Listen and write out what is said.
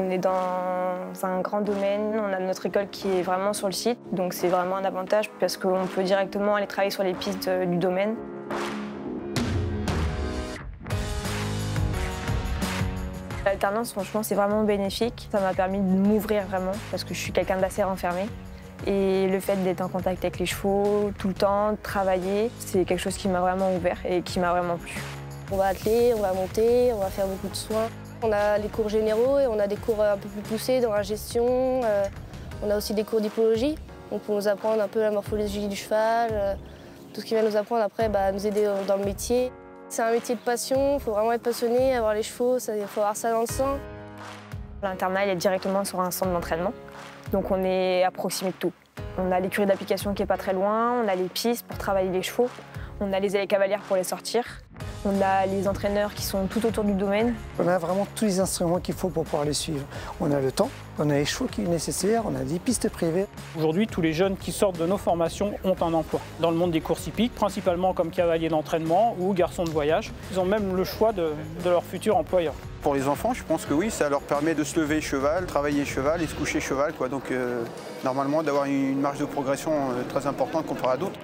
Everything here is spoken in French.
On est dans un grand domaine, on a notre école qui est vraiment sur le site, donc c'est vraiment un avantage parce qu'on peut directement aller travailler sur les pistes du domaine. L'alternance, franchement, c'est vraiment bénéfique. Ça m'a permis de m'ouvrir vraiment parce que je suis quelqu'un d'assez renfermé. Et le fait d'être en contact avec les chevaux tout le temps, de travailler, c'est quelque chose qui m'a vraiment ouvert et qui m'a vraiment plu. On va atteler, on va monter, on va faire beaucoup de soins. On a les cours généraux et on a des cours un peu plus poussés dans la gestion. Euh, on a aussi des cours d'hypologie, donc pour nous apprendre un peu la morphologie du cheval, euh, tout ce qui va nous apprendre après, bah, nous aider dans le métier. C'est un métier de passion, il faut vraiment être passionné, avoir les chevaux, il faut avoir ça dans le sang. L'internat est directement sur un centre d'entraînement, donc on est à proximité de tout. On a l'écurie d'application qui est pas très loin, on a les pistes pour travailler les chevaux, on a les allées cavalières pour les sortir, on a les entraîneurs qui sont tout autour du domaine. On a vraiment tous les instruments qu'il faut pour pouvoir les suivre. On a le temps, on a les chevaux qui sont nécessaires, on a des pistes privées. Aujourd'hui, tous les jeunes qui sortent de nos formations ont un emploi dans le monde des courses hippiques, principalement comme cavaliers d'entraînement ou garçons de voyage. Ils ont même le choix de, leur futur employeur. Pour les enfants, je pense que oui, ça leur permet de se lever cheval, travailler cheval et se coucher cheval. Quoi. Donc euh, normalement d'avoir une marge de progression euh, très importante comparé à d'autres.